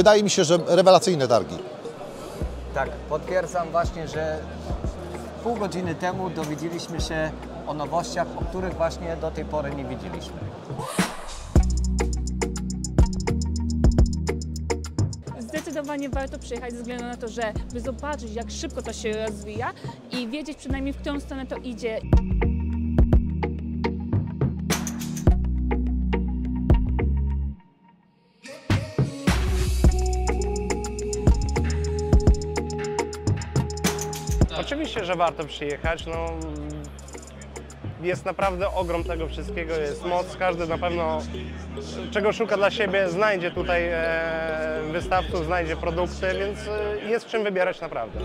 wydaje mi się, że rewelacyjne targi. Tak, potwierdzam właśnie, że pół godziny temu dowiedzieliśmy się o nowościach, o których właśnie do tej pory nie wiedzieliśmy. Zdecydowanie warto przyjechać ze względu na to, że by zobaczyć, jak szybko to się rozwija i wiedzieć przynajmniej, w którą stronę to idzie. Oczywiście, że warto przyjechać. No, jest naprawdę ogrom tego wszystkiego, jest moc. Każdy na pewno czego szuka dla siebie, znajdzie tutaj e, wystawców, znajdzie produkty, więc e, jest czym wybierać naprawdę.